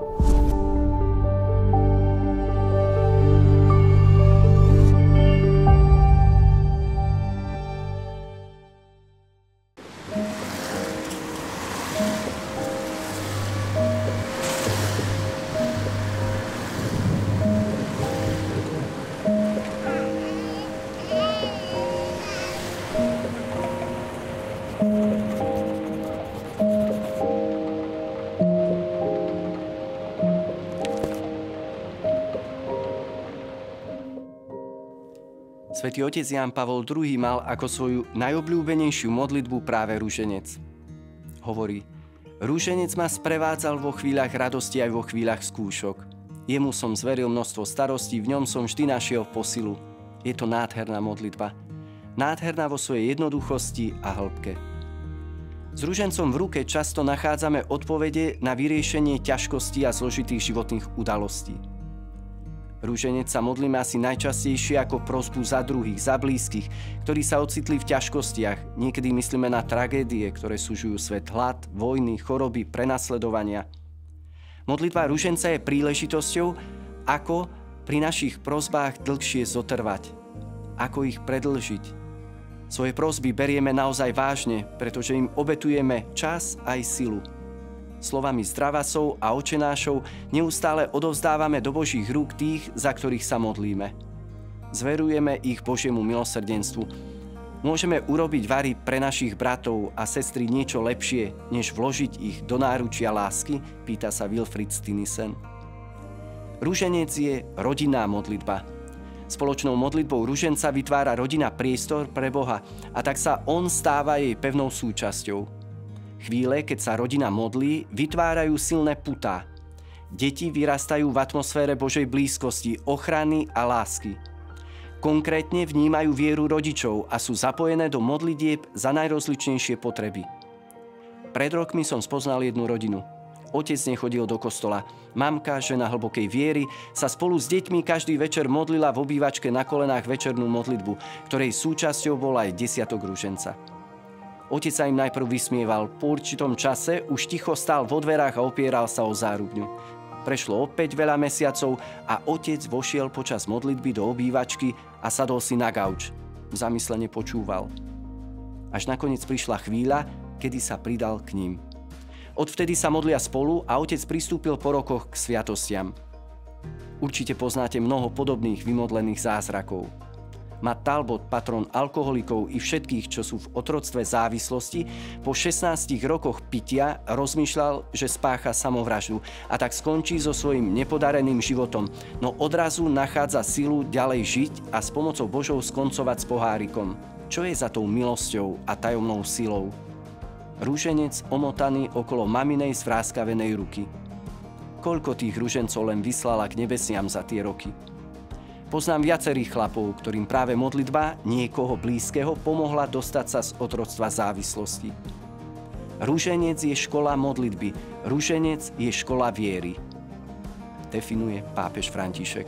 Thank mm -hmm. you. Svetý otec Jan Pavol II mal ako svoju najobľúbenejšiu modlitbu práve rúženec. Hovorí, rúženec ma sprevádzal vo chvíľach radosti aj vo chvíľach skúšok. Jemu som zveril množstvo starostí, v ňom som vždy našiel posilu. Je to nádherná modlitba. Nádherná vo svojej jednoduchosti a hĺbke. S rúžencom v ruke často nachádzame odpovede na vyriešenie ťažkostí a zložitých životných udalostí. Rúženec sa modlíme asi najčastejšie ako prosbu za druhých, za blízkych, ktorí sa ocitli v ťažkostiach. Niekedy myslíme na tragédie, ktoré súžujú svet hlad, vojny, choroby, prenasledovania. Modlitba rúženca je príležitosťou, ako pri našich prosbách dlhšie zotrvať. Ako ich predlžiť. Svoje prosby berieme naozaj vážne, pretože im obetujeme čas aj silu slovami zdravasov a očenášov neustále odovzdávame do Božích rúk tých, za ktorých sa modlíme. Zverujeme ich Božiemu milosrdenstvu. Môžeme urobiť vary pre našich bratov a sestry niečo lepšie, než vložiť ich do náručia lásky, pýta sa Wilfried Stinisen. Rúženec je rodinná modlitba. Spoločnou modlitbou ruženca vytvára rodina priestor pre Boha a tak sa on stáva jej pevnou súčasťou. Chvíle, keď sa rodina modlí, vytvárajú silné putá. Deti vyrastajú v atmosfére Božej blízkosti, ochrany a lásky. Konkrétne vnímajú vieru rodičov a sú zapojené do modlitieb za najrozličnejšie potreby. Pred rokmi som spoznal jednu rodinu. Otec nechodil do kostola. Mamka, žena hlbokej viery, sa spolu s deťmi každý večer modlila v obývačke na kolenách večernú modlitbu, ktorej súčasťou bol aj desiatok rúženca. Otec sa im najprv vysmieval, po určitom čase už ticho stál vo dverách a opieral sa o zárubňu. Prešlo opäť veľa mesiacov a otec vošiel počas modlitby do obývačky a sadol si na gauč. Zamyslene počúval. Až nakoniec prišla chvíľa, kedy sa pridal k ním. Odvtedy sa modlia spolu a otec pristúpil po rokoch k sviatostiam. Určite poznáte mnoho podobných vymodlených zázrakov. Matt Talbot, patron alkoholikov i všetkých, čo sú v otroctve závislosti, po 16 rokoch pitia rozmýšľal, že spácha samovraždu a tak skončí so svojím nepodareným životom, no odrazu nachádza silu ďalej žiť a s pomocou Božou skoncovať s pohárikom. Čo je za tou milosťou a tajomnou silou? Rúženec omotaný okolo maminej zvráskavenej ruky. Koľko tých rúžencov len vyslala k nebesiam za tie roky? Poznám viacerých chlapov, ktorým práve modlitba niekoho blízkeho pomohla dostať sa z otroctva závislosti. Rúženec je škola modlitby, rúženec je škola viery. Definuje pápež František.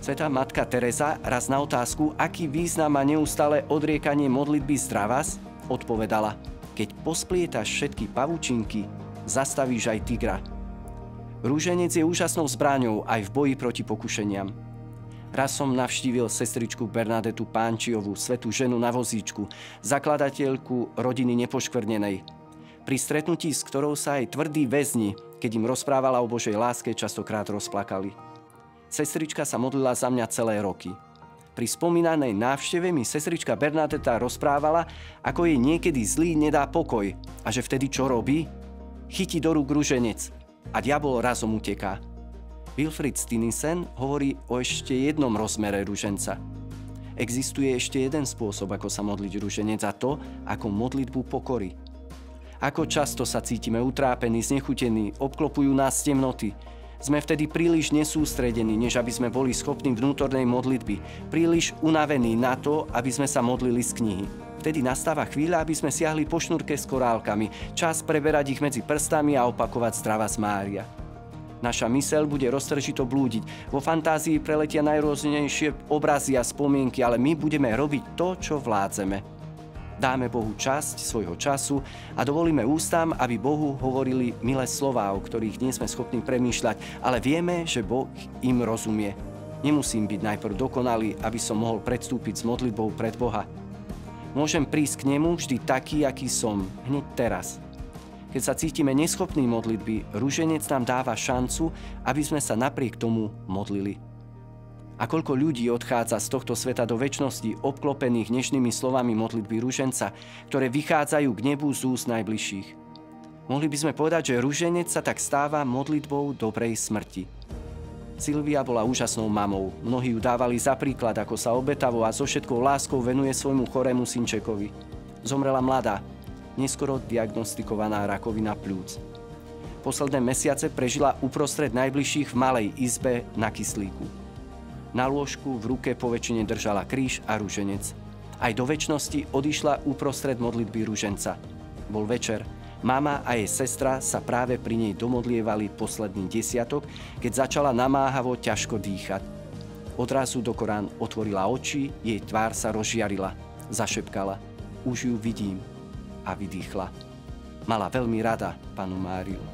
Sveta matka Teresa raz na otázku, aký význam má neustále odriekanie modlitby zdravás, odpovedala, keď posplietaš všetky pavučinky, zastavíš aj tigra. Rúženec je úžasnou zbraňou aj v boji proti pokušeniam. Raz som navštívil sestričku Bernadetu Pánčiovú, svetú ženu na vozíčku, zakladateľku rodiny nepoškvrnenej. Pri stretnutí, s ktorou sa aj tvrdí väzni, keď im rozprávala o Božej láske, častokrát rozplakali. Sestrička sa modlila za mňa celé roky. Pri spomínanej návšteve mi sestrička Bernadeta rozprávala, ako jej niekedy zlý nedá pokoj a že vtedy čo robí? Chytí do rúk ruženec a diabol razom uteká. Wilfried Stinisen hovorí o ešte jednom rozmere ruženca. Existuje ešte jeden spôsob, ako sa modliť ruženec a to, ako modlitbu pokory. Ako často sa cítime utrápení, znechutení, obklopujú nás temnoty. Sme vtedy príliš nesústredení, než aby sme boli schopní vnútornej modlitby. Príliš unavení na to, aby sme sa modlili z knihy. Vtedy nastáva chvíľa, aby sme siahli po šnúrke s korálkami. Čas preberať ich medzi prstami a opakovať strava z Mária. Naša mysel bude roztržito blúdiť. Vo fantázii preletia najrôznejšie obrazy a spomienky, ale my budeme robiť to, čo vládzeme. Dáme Bohu časť svojho času a dovolíme ústam, aby Bohu hovorili milé slová, o ktorých nie sme schopní premýšľať, ale vieme, že Boh im rozumie. Nemusím byť najprv dokonalý, aby som mohol predstúpiť s modlitbou pred Boha. Môžem prísť k nemu vždy taký, aký som, hneď teraz. Keď sa cítime neschopní modlitby, rúženec nám dáva šancu, aby sme sa napriek tomu modlili. A koľko ľudí odchádza z tohto sveta do väčšnosti obklopených dnešnými slovami modlitby rúženca, ktoré vychádzajú k nebu z úst najbližších. Mohli by sme povedať, že rúženec sa tak stáva modlitbou dobrej smrti. Silvia bola úžasnou mamou. Mnohí ju dávali za príklad, ako sa obetavo a so všetkou láskou venuje svojmu chorému synčekovi. Zomrela mladá, neskoro diagnostikovaná rakovina plúc. Posledné mesiace prežila uprostred najbližších v malej izbe na kyslíku. Na lôžku v ruke po väčšine držala kríž a rúženec. Aj do väčšnosti odišla uprostred modlitby rúženca. Bol večer. Mama a jej sestra sa práve pri nej domodlievali posledný desiatok, keď začala namáhavo ťažko dýchať. Odrazu do Korán otvorila oči, jej tvár sa rozžiarila. Zašepkala. Už ju vidím. A vydýchla. Mala veľmi rada panu Máriu.